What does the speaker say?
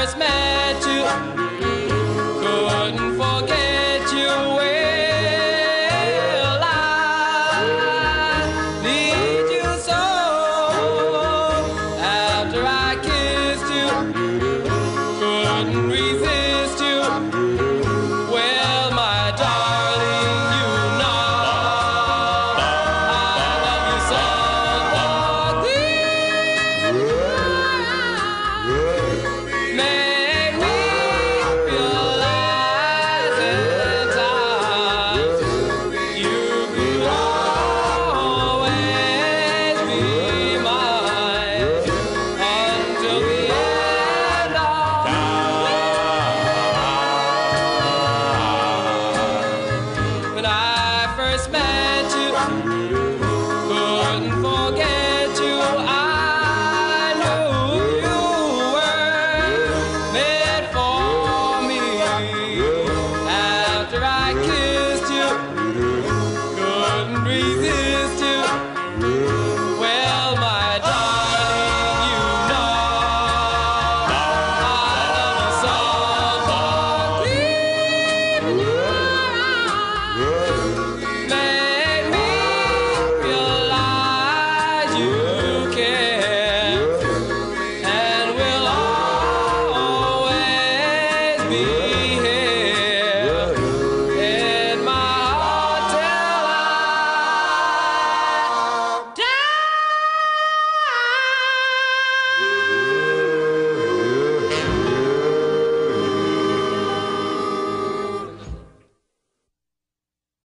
first met you, couldn't forget you. Well, I need you so. After I kissed you, couldn't.